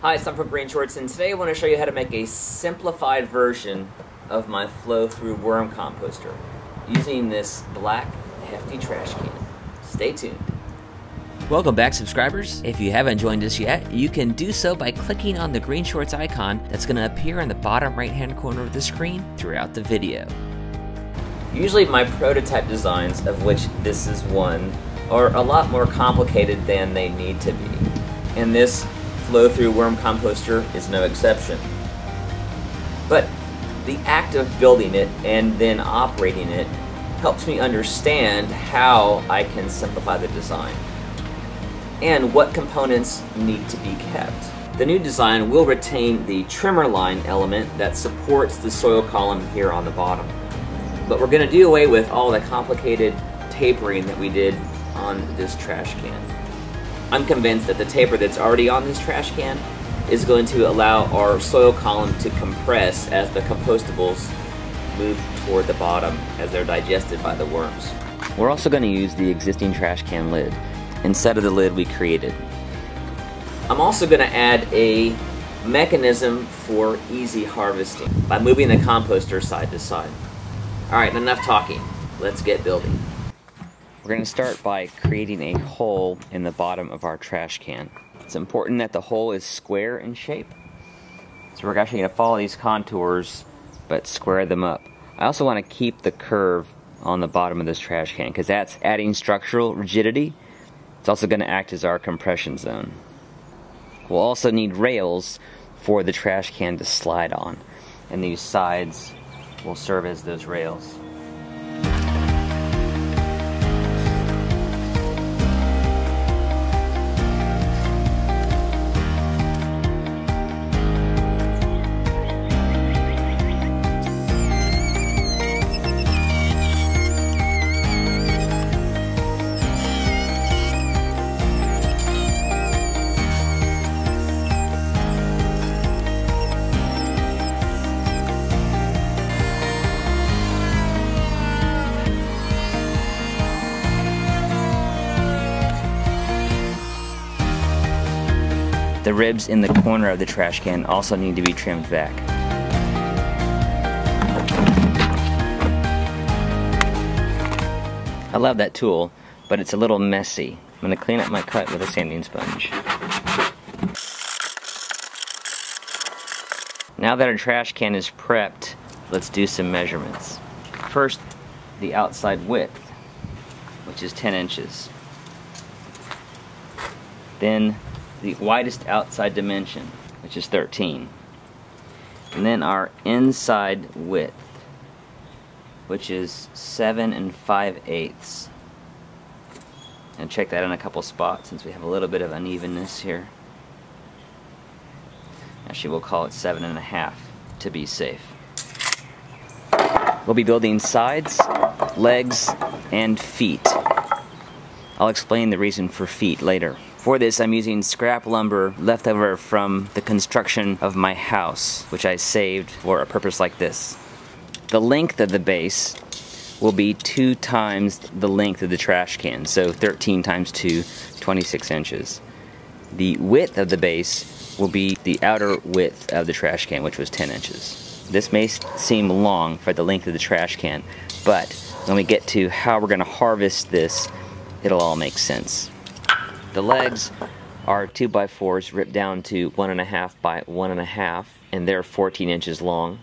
Hi, it's Tom from GreenShortz, and today I want to show you how to make a simplified version of my flow-through worm composter using this black hefty trash can. Stay tuned. Welcome back, subscribers. If you haven't joined us yet, you can do so by clicking on the GreenShortz icon that's going to appear in the bottom right hand corner of the screen throughout the video. Usually, my prototype designs, of which this is one, are a lot more complicated than they need to be. And this flow-through worm composter is no exception. But the act of building it and then operating it helps me understand how I can simplify the design and what components need to be kept. The new design will retain the trimmer line element that supports the soil column here on the bottom. But we're going to do away with all the complicated tapering that we did on this trash can. I'm convinced that the taper that's already on this trash can is going to allow our soil column to compress as the compostables move toward the bottom as they're digested by the worms. We're also going to use the existing trash can lid instead of the lid we created. I'm also going to add a mechanism for easy harvesting by moving the composter side to side. Alright, enough talking. Let's get building. We're going to start by creating a hole in the bottom of our trash can. It's important that the hole is square in shape. So we're actually going to follow these contours, but square them up. I also want to keep the curve on the bottom of this trash can because that's adding structural rigidity. It's also going to act as our compression zone. We'll also need rails for the trash can to slide on. And these sides will serve as those rails. The ribs in the corner of the trash can also need to be trimmed back. I love that tool, but it's a little messy. I'm going to clean up my cut with a sanding sponge. Now that our trash can is prepped, let's do some measurements. First, the outside width, which is 10 inches. Then the widest outside dimension, which is 13. And then our inside width, which is 7 and 5 eighths. And check that in a couple spots since we have a little bit of unevenness here. Actually, we'll call it seven and a half to be safe. We'll be building sides, legs, and feet. I'll explain the reason for feet later. For this, I'm using scrap lumber left over from the construction of my house, which I saved for a purpose like this. The length of the base will be two times the length of the trash can, so 13 times 2, 26 inches. The width of the base will be the outer width of the trash can, which was 10 inches. This may seem long for the length of the trash can, but when we get to how we're going to harvest this, it'll all make sense. The legs are 2 by 4s ripped down to 1.5 by 1.5 and they're 14 inches long.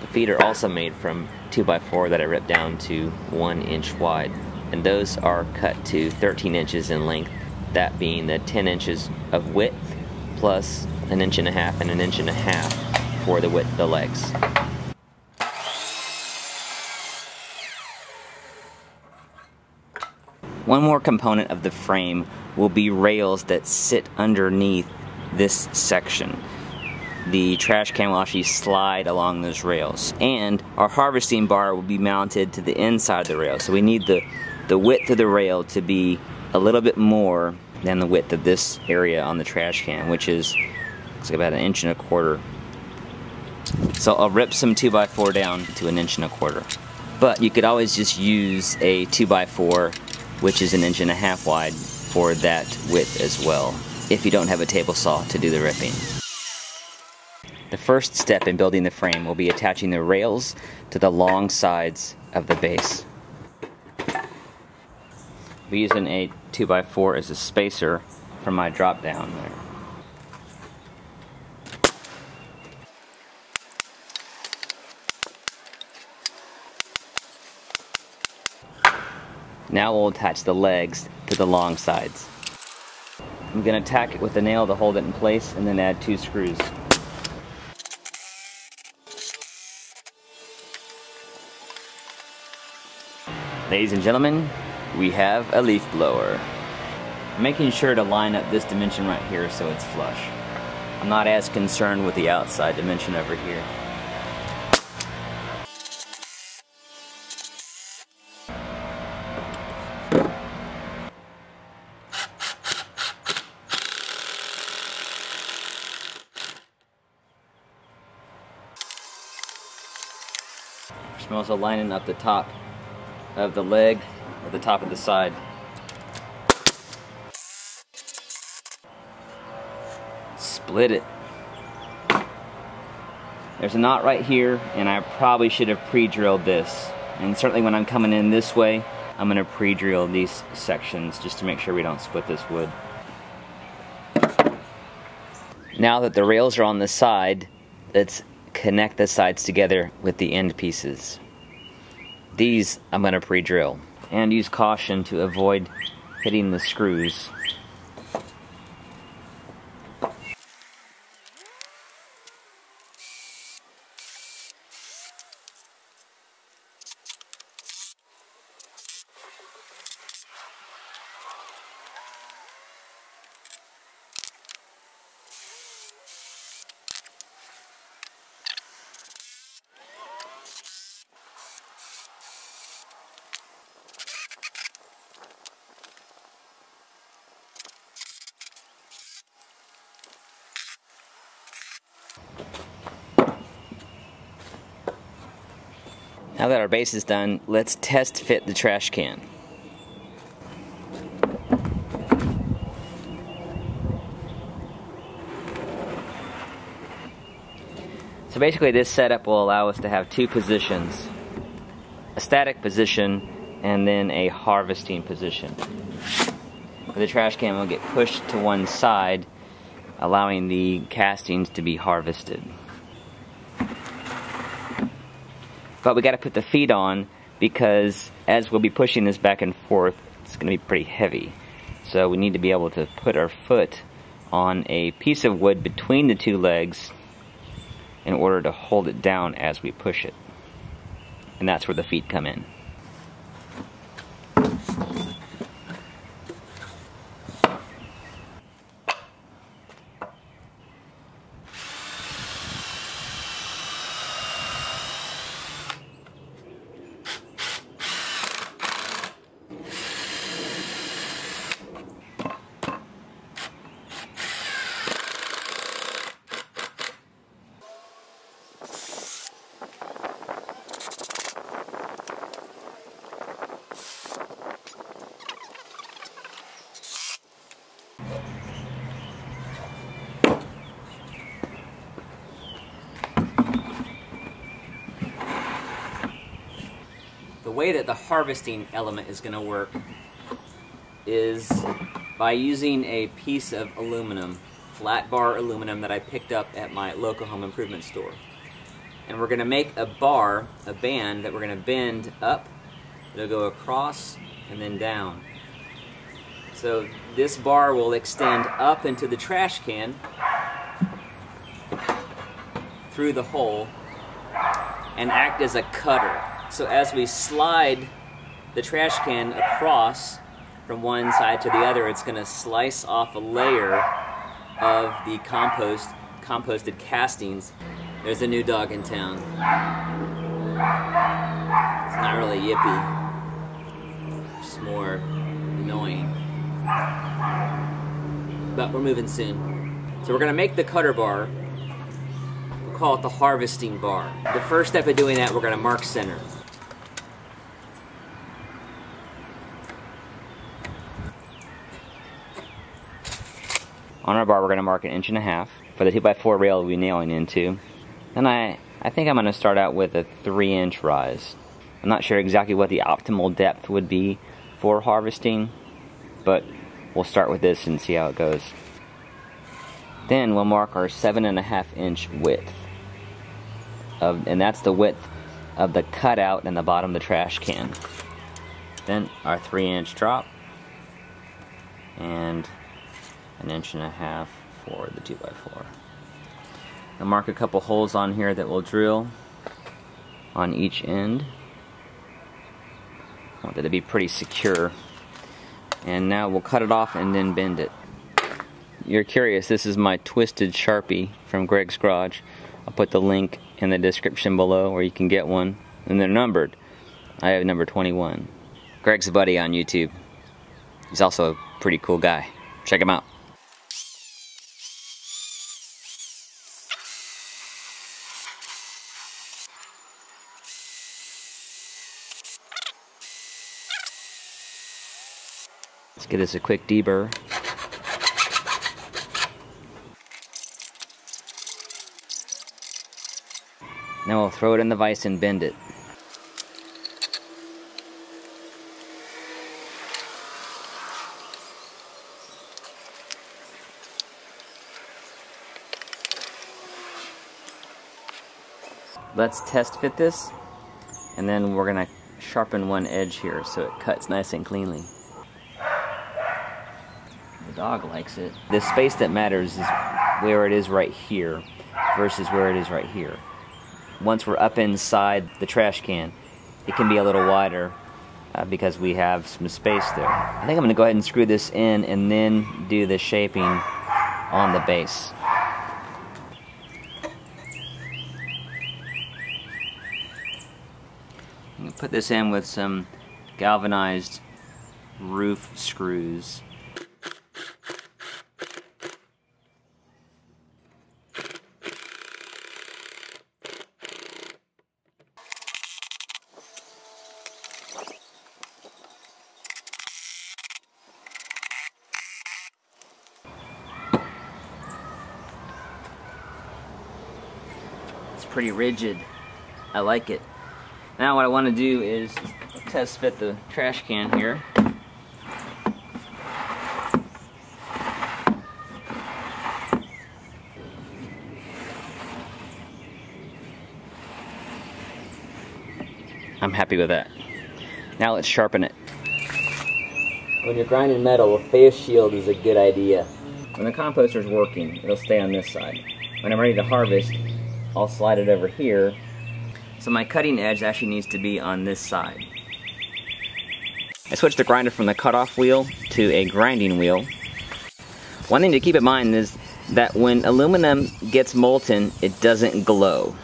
The feet are also made from 2 by 4 that I ripped down to 1 inch wide and those are cut to 13 inches in length, that being the 10 inches of width plus an inch and a half and an inch and a half for the width of the legs. One more component of the frame will be rails that sit underneath this section. The trash can will actually slide along those rails. And our harvesting bar will be mounted to the inside of the rail. So we need the, the width of the rail to be a little bit more than the width of this area on the trash can, which is looks like about an inch and a quarter. So I'll rip some 2x4 down to an inch and a quarter. But you could always just use a 2x4 which is an inch and a half wide for that width as well, if you don't have a table saw to do the ripping. The first step in building the frame will be attaching the rails to the long sides of the base. We're using a 2x4 as a spacer for my drop down there. Now we'll attach the legs to the long sides. I'm going to tack it with a nail to hold it in place and then add two screws. Ladies and gentlemen, we have a leaf blower. I'm making sure to line up this dimension right here so it's flush. I'm not as concerned with the outside dimension over here. I'm also lining up the top of the leg at the top of the side. Split it. There's a knot right here, and I probably should have pre-drilled this. And certainly when I'm coming in this way, I'm going to pre-drill these sections just to make sure we don't split this wood. Now that the rails are on the side, let's connect the sides together with the end pieces. These I'm going to pre-drill and use caution to avoid hitting the screws. Now that our base is done, let's test fit the trash can. So basically this setup will allow us to have two positions. A static position and then a harvesting position. The trash can will get pushed to one side, allowing the castings to be harvested. But we got to put the feet on because as we'll be pushing this back and forth, it's going to be pretty heavy. So we need to be able to put our foot on a piece of wood between the two legs in order to hold it down as we push it. And that's where the feet come in. Way that the harvesting element is going to work is by using a piece of aluminum, flat bar aluminum that I picked up at my local home improvement store. And we're going to make a bar, a band that we're going to bend up, it'll go across and then down. So this bar will extend up into the trash can through the hole and act as a cutter. So as we slide the trash can across from one side to the other, it's going to slice off a layer of the compost, composted castings. There's a new dog in town. It's not really yippy, It's more annoying. But we're moving soon. So we're going to make the cutter bar. We'll call it the harvesting bar. The first step of doing that, we're going to mark center. On our bar, we're going to mark an inch and a half. For the 2x4 rail we'll be nailing into. Then I, I think I'm going to start out with a 3 inch rise. I'm not sure exactly what the optimal depth would be for harvesting, but we'll start with this and see how it goes. Then we'll mark our 7.5 inch width. Of, and that's the width of the cutout in the bottom of the trash can. Then our 3 inch drop and an inch and a half for the 2x4. I'll mark a couple holes on here that we'll drill on each end. I want that to be pretty secure. And now we'll cut it off and then bend it. You're curious, this is my twisted Sharpie from Greg's Garage. I'll put the link in the description below where you can get one. And they're numbered. I have number 21. Greg's a buddy on YouTube. He's also a pretty cool guy. Check him out. Let's give this a quick deburr. Now we'll throw it in the vise and bend it. Let's test fit this and then we're gonna sharpen one edge here so it cuts nice and cleanly. Dog likes it. The space that matters is where it is right here versus where it is right here once we're up inside the trash can, it can be a little wider uh, because we have some space there. I think I'm going to go ahead and screw this in and then do the shaping on the base. Put this in with some galvanized roof screws. Pretty rigid. I like it. Now what I want to do is test fit the trash can here. I'm happy with that. Now let's sharpen it. When you're grinding metal, a face shield is a good idea. When the composter is working, it'll stay on this side. When I'm ready to harvest, I'll slide it over here. So my cutting edge actually needs to be on this side. I switched the grinder from the cutoff wheel to a grinding wheel. One thing to keep in mind is that when aluminum gets molten, it doesn't glow.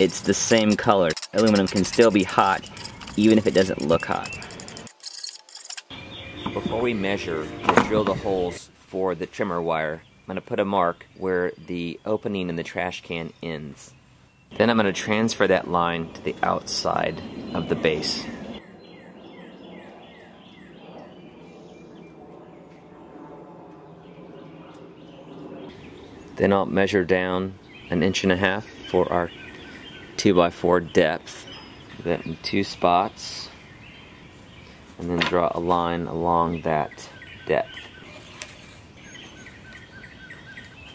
It's the same color. Aluminum can still be hot, even if it doesn't look hot. Before we measure, we drill the holes for the trimmer wire I'm going to put a mark where the opening in the trash can ends. Then I'm going to transfer that line to the outside of the base. Then I'll measure down an inch and a half for our 2x4 depth. That in two spots. And then draw a line along that depth.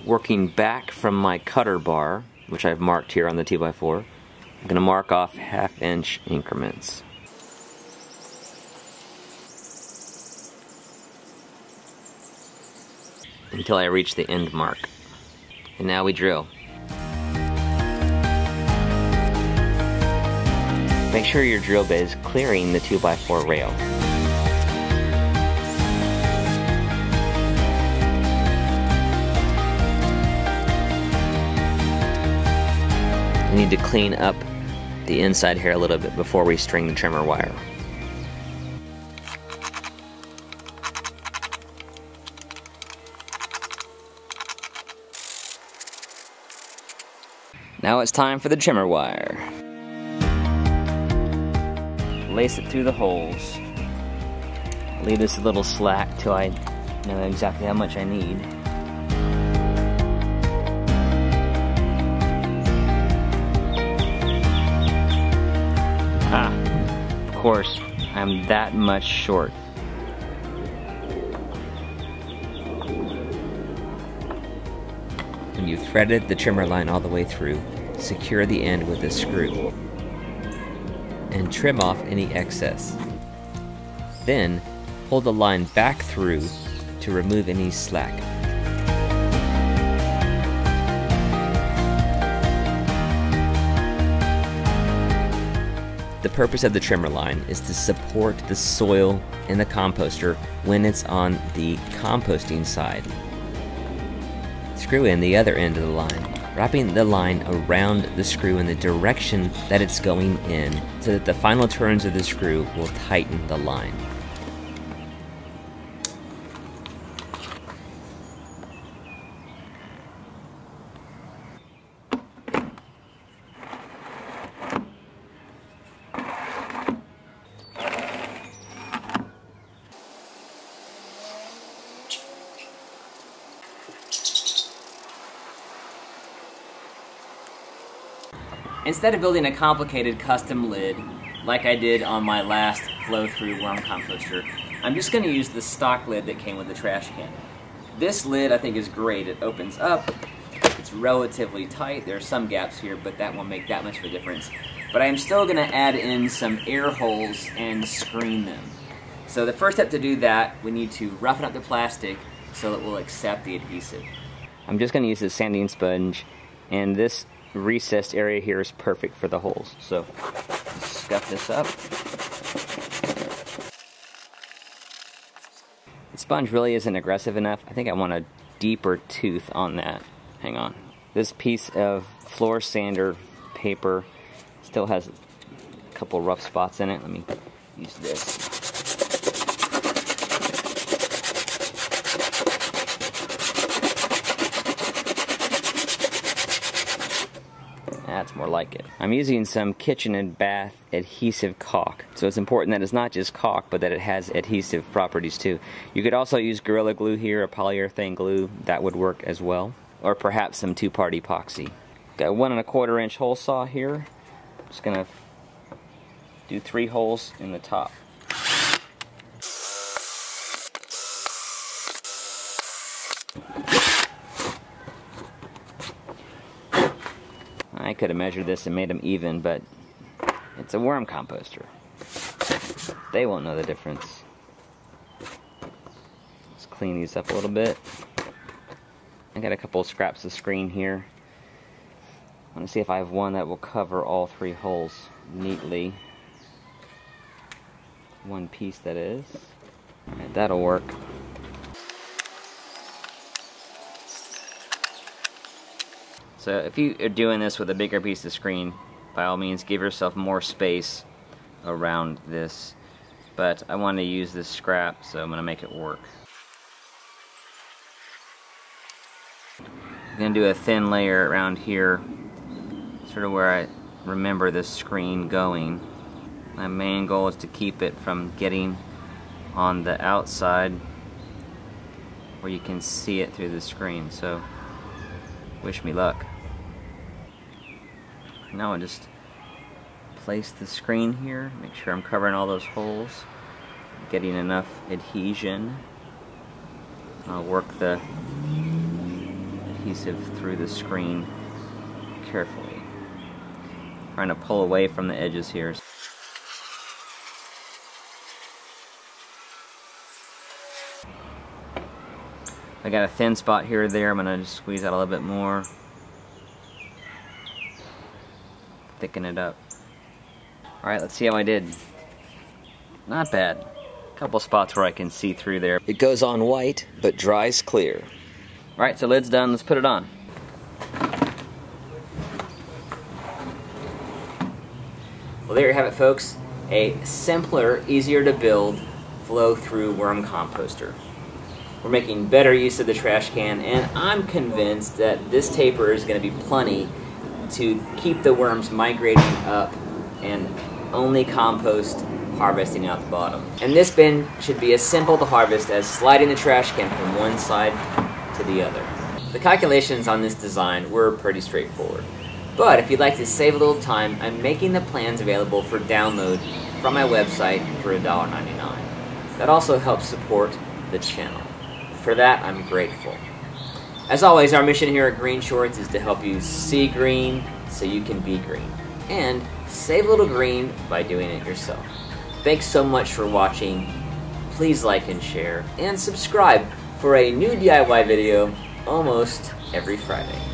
Working back from my cutter bar, which I've marked here on the 2x4, I'm going to mark off half inch increments. Until I reach the end mark. And now we drill. Make sure your drill bit is clearing the 2x4 rail. We need to clean up the inside here a little bit before we string the trimmer wire. Now it's time for the trimmer wire. Lace it through the holes. Leave this a little slack till I know exactly how much I need. Come that much short. When you've threaded the trimmer line all the way through, secure the end with a screw and trim off any excess. Then, pull the line back through to remove any slack. Purpose of the trimmer line is to support the soil in the composter when it's on the composting side. Screw in the other end of the line, wrapping the line around the screw in the direction that it's going in so that the final turns of the screw will tighten the line. Instead of building a complicated custom lid, like I did on my last flow-through worm composter, I'm just going to use the stock lid that came with the trash can. This lid I think is great. It opens up, it's relatively tight. There are some gaps here, but that won't make that much of a difference. But I am still going to add in some air holes and screen them. So the first step to do that, we need to roughen up the plastic so it will accept the adhesive. I'm just going to use this sanding sponge, and this recessed area here is perfect for the holes. So scuff this up. The sponge really isn't aggressive enough. I think I want a deeper tooth on that. Hang on. This piece of floor sander paper still has a couple rough spots in it. Let me use this. That's more like it. I'm using some kitchen and bath adhesive caulk. So it's important that it's not just caulk, but that it has adhesive properties too. You could also use Gorilla Glue here, or polyurethane glue. That would work as well. Or perhaps some two-part epoxy. Got one and a quarter inch hole saw here. Just gonna do three holes in the top. I could have measured this and made them even, but it's a worm composter. They won't know the difference. Let's clean these up a little bit. I got a couple of scraps of screen here. I want to see if I have one that will cover all three holes neatly. One piece that is. That'll work. So if you are doing this with a bigger piece of screen, by all means give yourself more space around this. But I want to use this scrap, so I'm going to make it work. I'm going to do a thin layer around here, sort of where I remember this screen going. My main goal is to keep it from getting on the outside where you can see it through the screen. So wish me luck. Now I just place the screen here, make sure I'm covering all those holes, getting enough adhesion. I'll work the adhesive through the screen carefully. Trying to pull away from the edges here. Got a thin spot here or there, I'm going to just squeeze out a little bit more. thicken it up. Alright, let's see how I did. Not bad. A couple spots where I can see through there. It goes on white, but dries clear. Alright, so lid's done. Let's put it on. Well, there you have it, folks. A simpler, easier to build, flow-through worm composter. We're making better use of the trash can, and I'm convinced that this taper is going to be plenty to keep the worms migrating up and only compost harvesting out the bottom. And this bin should be as simple to harvest as sliding the trash can from one side to the other. The calculations on this design were pretty straightforward. But if you'd like to save a little time, I'm making the plans available for download from my website for $1.99. That also helps support the channel. For that, I'm grateful. As always, our mission here at GreenShortz is to help you see green so you can be green. And save a little green by doing it yourself. Thanks so much for watching. Please like and share, and subscribe for a new DIY video almost every Friday.